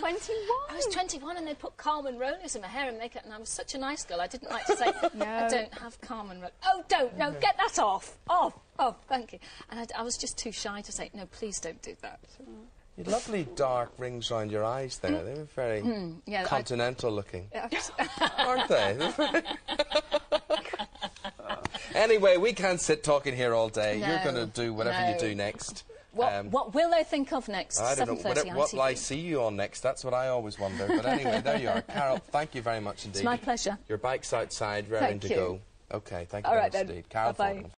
21. I was 21 and they put Carmen rollers in my hair and makeup and I was such a nice girl. I didn't like to say, I don't have Carmen rollers. Oh, don't, no, get that off. Off, off, thank you. And I, I was just too shy to say, no, please don't do that. You lovely dark rings around your eyes there. They were very Mm, yeah, I- continental looking, I was- aren't they? Anyway, we can't sit talking here all day. You're going to do whatever you do next. What, Um, what will they think of next? I don't know. What, what will I see you on next? That's what I always wonder. But anyway, there you are. Carol, thank you very much indeed. It's my pleasure. Your bike's outside, raring Thank to go. Okay, thank you All very right much then. indeed. Carol. Vorderman.